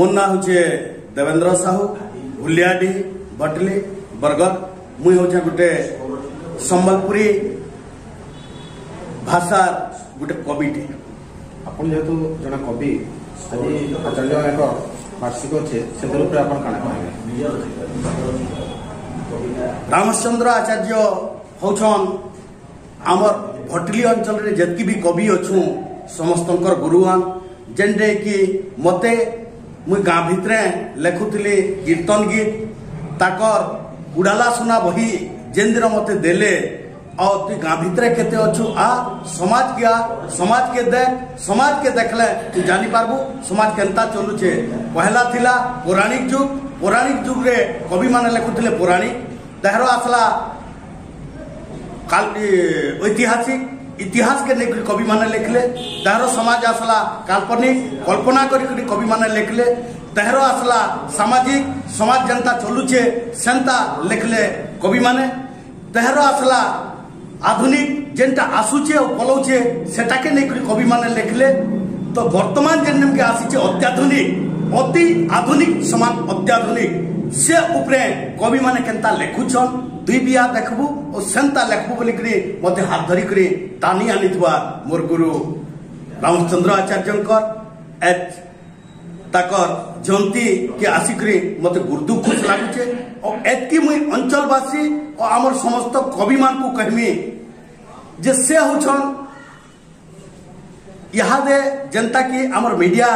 मोर हूँ देवेन्द्र साहू हुलियाडी बटली बरगद मुई हूँ गोटे सम्बलपुरी भाषा गोटे कविटे जेहतु जन कवि आचार्य वार्षिक रामचंद्र आचार्य हौन आम भटली अंचल जितकी कवि अच्छू समस्त गुरुआन जेनटे कि मत ମୁଇଁ ଗାଁ ଭିତରେ ଲେଖୁଥିଲି କୀର୍ତ୍ତନ ଗୀତ ତାଙ୍କର ଉଡ଼ାଲା ସୁନା ବହି ଯେନ୍ଦିନ ମୋତେ ଦେଲେ ଆଉ ତୁଇ ଗାଁ ଭିତରେ କେତେ ଅଛୁ ଆ ସମାଜ କି ଆ ସମାଜକେ ଦେଖ ସମାଜକେ ଦେଖଲେ ତୁ ଜାଣିପାରବୁ ସମାଜ କେନ୍ତା ଚଲୁଛେ ପହଲା ଥିଲା ପୌରାଣିକ ଯୁଗ ପୌରାଣିକ ଯୁଗରେ କବିମାନେ ଲେଖୁଥିଲେ ପୌରାଣିକ ତାହାର ଆସିଲା ঐতিহাসিক ইতিহাস কে নেই কবি মানে লেখলে তাহার সমাজ আসলা কাল্পনিক কল্পনা করি কবি মানে লেখলে তাহার আসলা সামাজিক সমাজ যেনতা চলুছে সেটা লেখলে কবি মানে তাহার আসলা আধুনিক যেটা আসুছে ও পলাউছে সেটাকে নেই কবি মানে লেখলে তো বর্তমান যেমনকে আসিছে অত্যাধুনিক অতি আধুনিক সমাজ অত্যাধুনিক সে উপরে কবি মানে কেনতা লেখুছন ଦୁଇ ବିଆ ଦେଖବୁ ଓ ସେନ୍ତା ଲେଖବୁ ବୋଲିକରି ମୋତେ ହାତ ଧରିକରି ଟାଣି ଆଣିଥିବା ମୋର ଗୁରୁ ରାମଚନ୍ଦ୍ର ଆଚାର୍ଯ୍ୟଙ୍କର ଏଚ୍ ତାଙ୍କର ଜୟନ୍ତୀକେ ଆସିକରି ମୋତେ ଗୁରୁଦୁ ଖୁସି ଲାଗୁଛେ ଓ ଏତ୍କି ମୁଇଁ ଅଞ୍ଚଳବାସୀ ଓ ଆମର ସମସ୍ତ କବିମାନଙ୍କୁ କହିମି ଯେ ସେ ହେଉଛନ୍ ଇହାଦେ ଯେନ୍ତାକି ଆମର ମିଡ଼ିଆ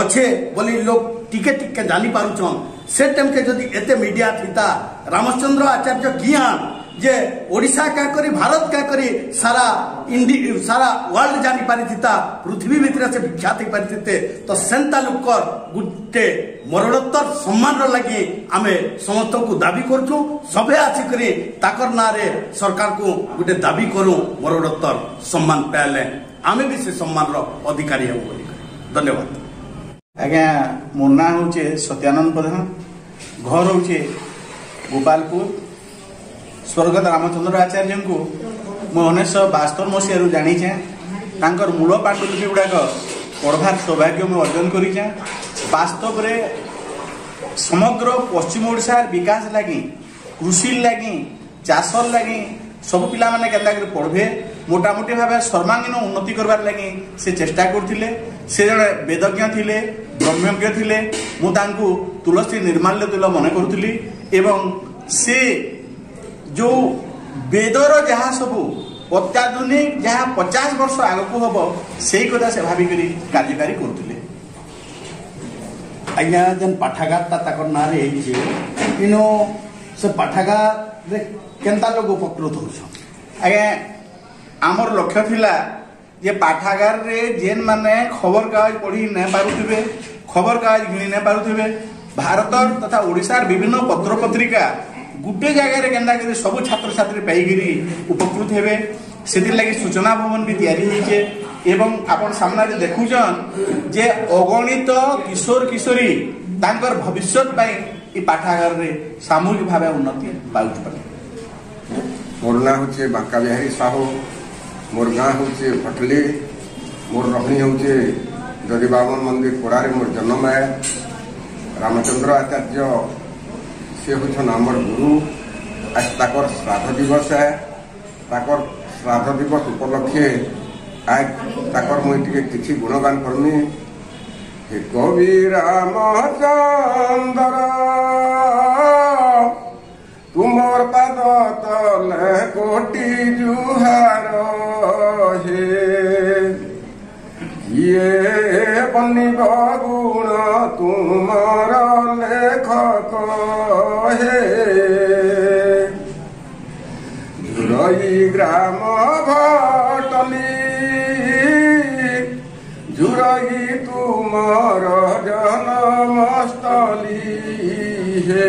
ଅଛେ ବୋଲି ଲୋକ ଟିକେ ଟିକେ ଜାଣିପାରୁଛନ୍ সে টাইমকে যদি এত মিডিয়া থিতা রামচন্দ্র আচার্য গিয়ান যে ওড়শা কে করে ভারত কে করে সারা ইন্ডি সারা ওয়ার্ল্ড জানি পারিথিতা পৃথিবী ভিতরে সে বিখ্যাত হই পারিথিতে তো সেন্তা লোক গোটে মরণোত্তর সম্মানর লাগি আমি সমস্ত দাবি করছু সবে আসি করে তাকর নাঁরে সরকার গোটে দাবি করু মরণোত্তর সম্মান পেলে আমি বি সে সম্মানর অধিকারী হব বলি ধন্যবাদ ଆଜ୍ଞା ମୋ ନାଁ ହେଉଛେ ସତ୍ୟାନନ୍ଦ ପ୍ରଧାନ ଘର ହେଉଛେ ଗୋପାଳପୁର ସ୍ୱର୍ଗତ ରାମଚନ୍ଦ୍ର ଆଚାର୍ଯ୍ୟଙ୍କୁ ମୁଁ ଉଣେଇଶହ ବାସ୍ତର ମସିହାରୁ ଜାଣିଛେଁ ତାଙ୍କର ମୂଳ ପାଣ୍ଡୁଲିପି ଗୁଡ଼ାକ ପଢ଼ବାର ସୌଭାଗ୍ୟ ମୁଁ ଅର୍ଜନ କରିଛେଁ ବାସ୍ତବରେ ସମଗ୍ର ପଶ୍ଚିମ ଓଡ଼ିଶାର ବିକାଶ ଲାଗି କୃଷି ଲାଗି ଚାଷର ଲାଗି ସବୁ ପିଲାମାନେ କେନ୍ତା କରି ପଢ଼ବେ মোটামুটি ভাবে সর্বাঙ্গীন উন্নতি করবার লাগি সে চেষ্টা করুলে সে জন বেদজ্ঞ লে ব্রহ্মজ্ঞ লে মু তাঁকু তুলসী নির্মাল্য তুল মনে করুলি এবং সে যে বেদর যা সবু অত্যাধুনিক যা পচাশ বর্ষ আগকু হব সেই কথা সে ভাবিকি কার্যকারী করুলে আজ্ঞা যেন পাঠাগারটা তাঁর না হয়েছে ইনো সে পাঠাগারে কেনতা লোক উপকৃত হচ্ছেন আজ্ঞা আমার লক্ষ্য লা যে পাঠাগারে যেন মানে খবর কাগজ পড়ি না পুবে খবর কাগজ কিনি না পুবে ভারতর তথা ওড়িশার বিভিন্ন পত্রপত্রিকা গোটে জায়গায় কেনা করে সবু ছাত্রছাত্রী পাইকি উপকৃত হবে সেগে সূচনা ভবন বি তৈরি হয়েছে এবং আপনার সামনে দেখুছেন যে অগণিত কিশোর কিশোরী তাঁর ভবিষ্যৎ পাই এই পাঠাগারে সামূহিক ভাবে উন্নতি পাওয়া মোর নাম হচ্ছে বাঁকা বিহারী সাহু ମୋର ଗାଁ ହେଉଛି ଭଟଲି ମୋର ରହଣୀ ହେଉଛି ଦଧିବାମନ ମନ୍ଦିର ପଡ଼ାରେ ମୋର ଜନ୍ମ ରାମଚନ୍ଦ୍ର ଆଚାର୍ଯ୍ୟ ସେ ହେଉଛନ୍ ଆମର ଗୁରୁ ଆଜି ତାଙ୍କର ଶ୍ରାଦ୍ଧ ଦିବସ ହେ ତାଙ୍କର ଶ୍ରାଦ୍ଧ ଦିବସ ଉପଲକ୍ଷେ আজ ମୁଇଁ ଟିକେ କିଛି কিছু କର୍ମି করমি କବି ରାମ মহচন্দর তুমর ପାଦ তলে কোটি জুহার রহে ইয়ে বনিব গুণ তোমার লেখক হে ঝুরই গ্রাম ভটলি ঝুরই তোমার জন্মস্থলী হে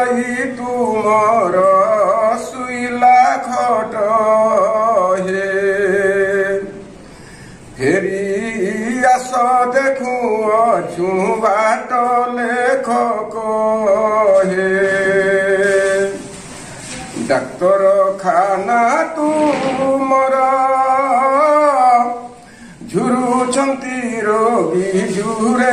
নাহি তোমাৰ চুইলা খট হে ফেৰি আছ দেখোঁ অছো বাটলে খক হে ডাক্তৰখানা তোমাৰ ঝুৰুচন্তি ৰবি জুৰে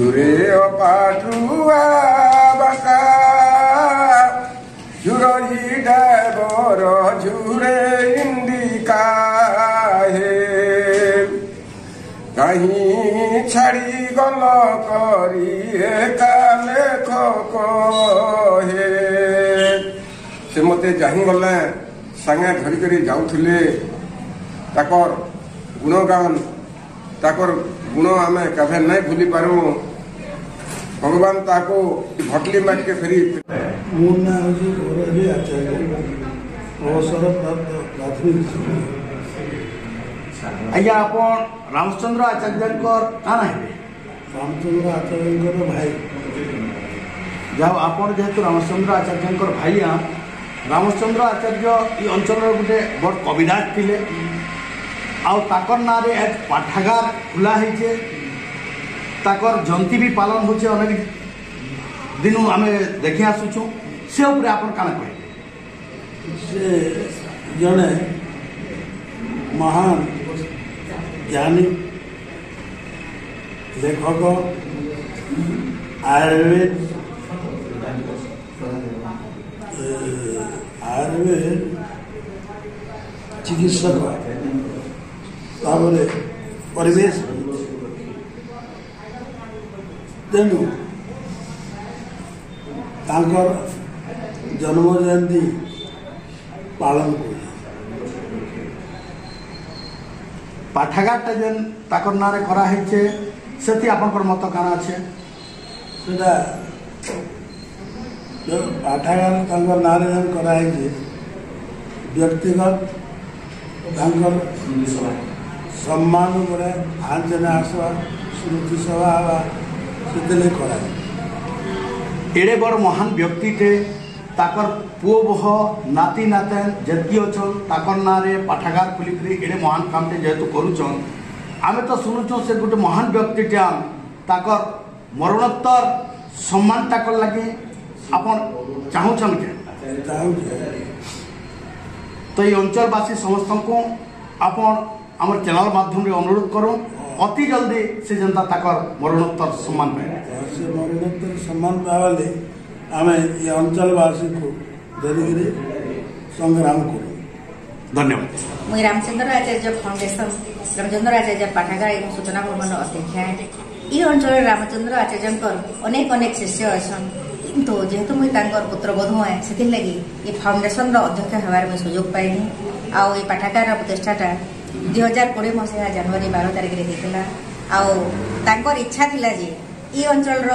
Jure opatruwa basa Juro ide boro jure indika he Kahi chari golo kori ekale koko he Se mote jahi gole sange dhari kari jautile ତାକର ଗୁଣଗାନ ତାକର ଗୁଣ ଆମେ କେବେ ନାଇଁ ଭୁଲି ପାରୁ ଭଗବାନ ତାକୁ ଭଟଲି ମାଟିରେ ଫେରି ମୋ ନାଁ ହେଉଛି ଗୌରବୀ ଆଚାର୍ଯ୍ୟ ଅବସର ପ୍ରାଥମିକ ଆଜ୍ଞା ଆପଣ ରାମଚନ୍ଦ୍ର ଆଚାର୍ଯ୍ୟଙ୍କର କାଣା ହେବେ ରାମଚନ୍ଦ୍ର ଆଚାର୍ଯ୍ୟଙ୍କର ଭାଇ ଯାହା ଆପଣ ଯେହେତୁ ରାମଚନ୍ଦ୍ର ଆଚାର୍ଯ୍ୟଙ୍କର ଭାଇ ରାମଚନ୍ଦ୍ର ଆଚାର୍ଯ୍ୟ ଏ ଅଞ୍ଚଳର ଗୋଟେ ବଡ଼ କବିରାଜ ଥିଲେ ଆଉ ତାଙ୍କର ନାଁରେ ପାଠାଗାର ଖୋଲା ହେଇଛେ ताकर जयंती भी पालन होचे अनेक दिन आम देखे आसुचु से उपरे आपन काने कहे से जने महान ज्ञानी लेखक आयुर्वेद आयुर्वेद चिकित्सक परिवेश ତେଣୁ ତାଙ୍କର ଜନ୍ମ ଜୟନ୍ତୀ ପାଳନ କରୁ ପାଠାଗାରଟା ଯେନ୍ ତାଙ୍କର ନାଁରେ କରାହେଇଛେ ସେଠି ଆପଣଙ୍କର ମତ କାଣା ଅଛେ ସେଟା ପାଠାଗାର ତାଙ୍କ ନାଁରେ ଯେନ୍ କରାହେଇଛେ ବ୍ୟକ୍ତିଗତ ତାଙ୍କର ସମ୍ମାନ ଉପରେ ଆଞ୍ଚନା ଆସବା ସ୍ମୃତି ସଭା ହେବା বিদ্যালয় করায় এড়ে বড় মহান ব্যক্তিটে তাকর পুয় বহ নাতি নাতেন যেতকি অছন তাকর নাঁরে পাঠাগার খুলিকি এড়ে মহান কামটে যেহেতু করুছন আমি তো শুনুছু সে গোটে মহান ব্যক্তিটে আম তাকর মরণোত্তর সম্মান তাকর লাগে আপন চাহুছন কে তো এই অঞ্চলবাসী সমস্ত আপন আমার চ্যানেল মাধ্যমে অনুরোধ করুন অতি জলদি সে জনতা তাকর মরণোত্তর সম্মান পেলে মরণোত্তর সম্মান পালে আমি এই অঞ্চলবাসী কো দৰিগিৰি সংগ্ৰাম কো ধন্যবাদ মই रामचंद्र आचार्य ফাউণ্ডেশন रामचंद्र आचार्य পাটাগা এক সূচনা ভবন অধ্যক্ষ এই অঞ্চলৰ रामचंद्र आचार्यজনৰ अनेक अनेक শিষ্য আছে কিন্তু যেতিয়া মই কাঙ্গৰ পুত্র বধ হয় সেইতে লাগি এই ফাউণ্ডেশনৰ অধ্যক্ষ হ'ৱাৰ মই সুযোগ পাই নি আৰু এই পাটাটাৰ উপদেষ্টাটা ଦୁଇ ହଜାର କୋଡ଼ିଏ ମସିହା ଜାନୁଆରୀ ବାର ତାରିଖରେ ହେଇଥିଲା ଆଉ ତାଙ୍କର ଇଚ୍ଛା ଥିଲା ଯେ ଇ ଅଞ୍ଚଳର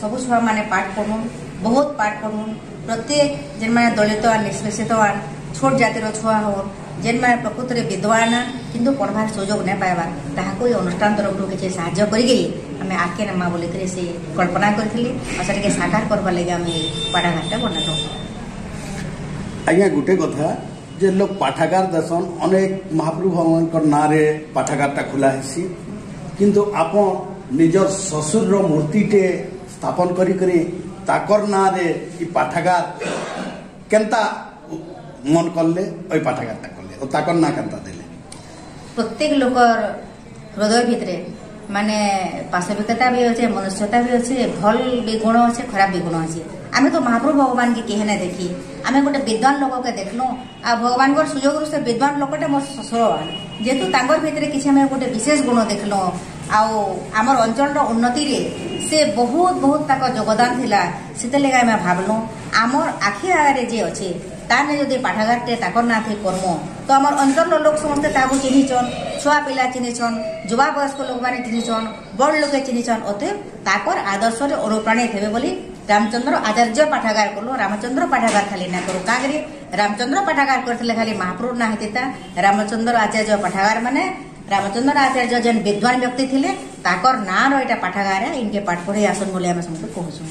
ସବୁ ଛୁଆମାନେ ପାଠ ପଢ଼ୁନ୍ ବହୁତ ପାଠ ପଢ଼ୁନ୍ ପ୍ରତ୍ୟେକ ଯେନ୍ମାନେ ଦଳିତ ଆନ୍ ନିଷ୍ପେଷିତ ଆନ୍ ଛୋଟ ଜାତିର ଛୁଆ ହଉନ୍ ଯେନ୍ମାନେ ପ୍ରକୃତରେ ବିଦ୍ୱାନ କିନ୍ତୁ ପଢ଼ବାର ସୁଯୋଗ ନାଇଁ ପାଇବା ତାହାକୁ ଏ ଅନୁଷ୍ଠାନ ତରଫରୁ କିଛି ସାହାଯ୍ୟ କରିକି ଆମେ ଆଗ୍କେ ନେମା ବୋଲିକରି ସେ କଳ୍ପନା କରିଥିଲେ ଆଉ ସେଟାକେ ସାକାର କରବାର୍ ଲାଗି ଆମେ ପାଠାଗାରଟା ବନାଲୁ ଆଜ୍ଞା ଗୋଟେ କଥା যে লোক পাঠাগার দেসন অনেক মহাপ্রভু ভগবানଙ୍କର ନାଁରେ পাঠাগারটা খোলা ହେସି কিন্তু আপন ନିଜର ଶ୍ୱଶୁରର ମୂର୍ତ୍ତିଟେ ସ୍ଥାପନ କରିକରି ତାଙ୍କର ନାଁରେ ଇ ପାଠାଗାର କେନ୍ତା ମନ କଲେ ওই ପାଠାଗାରଟା କଲେ ଓ ତାଙ୍କର ନାଁ କେନ୍ତା ଦେଲେ ପ୍ରତ୍ୟେକ ଲୋକର ହୃଦୟ ଭିତରେ ମାନେ ପାଶବିକତା ବି ଅଛେ ମନୁଷ୍ୟତା ବି ଅଛେ ଭଲ ବି ଗୁଣ ଅଛେ ଖରାପ ବି ଗୁଣ ଅଛେ ଆମେ ତ ମହାପ୍ରଭୁ ଭଗବାନ କି କେହି ନାଇଁ ଦେଖି ଆମେ ଗୋଟେ ବିଦ୍ୱାନ ଲୋକକେ ଦେଖଲୁ ଆଉ ଭଗବାନଙ୍କର ସୁଯୋଗରୁ ସେ ବିଦ୍ୱାନ ଲୋକଟେ ମୋର ଶ୍ୱଶୁରବାନ ଯେହେତୁ ତାଙ୍କର ଭିତରେ କିଛି ଆମେ ଗୋଟେ ବିଶେଷ ଗୁଣ ଦେଖିଲୁ ଆଉ ଆମର ଅଞ୍ଚଳର ଉନ୍ନତିରେ ସେ ବହୁତ ବହୁତ ତାଙ୍କ ଯୋଗଦାନ ଥିଲା ସେଥିଲାଗି ଆମେ ଭାବଲୁ ଆମର ଆଖି ଆଗରେ ଯିଏ ଅଛି ତାହେଲେ ଯଦି ପାଠାଗାରଟେ ତାଙ୍କର ନାଁଥି କର୍ମ ତ ଆମର ଅଞ୍ଚଳର ଲୋକ ସମସ୍ତେ ତାହାକୁ ଚିହ୍ନିଛନ୍ ଛୁଆ ପିଲା ଚିହ୍ନିଛନ୍ ଯୁବା ବୟସ୍କ ଲୋକମାନେ ଚିହ୍ନିଛନ୍ ବଡ଼ ଲୋକେ ଚିହ୍ନିଛନ୍ ଅତଏବ ତାଙ୍କର ଆଦର୍ଶରେ ଅନୁପ୍ରାଣିତ ହେବେ ବୋଲି রামচন্দ্র আচার্য পাঠাগার কলু রামচন্দ্র পাঠাগার খালি না করু কাগরি রামচন্দ্র পাঠাগার করলে খালি মহাপ্রভু না হইতা রামচন্দ্র আচার্য পাঠাগার মানে রামচন্দ্র আচার্য যেন বিদ্বান ব্যক্তি লে তাকর না এটা পাঠাগার ইনকে পাঠ পড়ে আসুন বলে আমি সমস্ত কহুছুঁ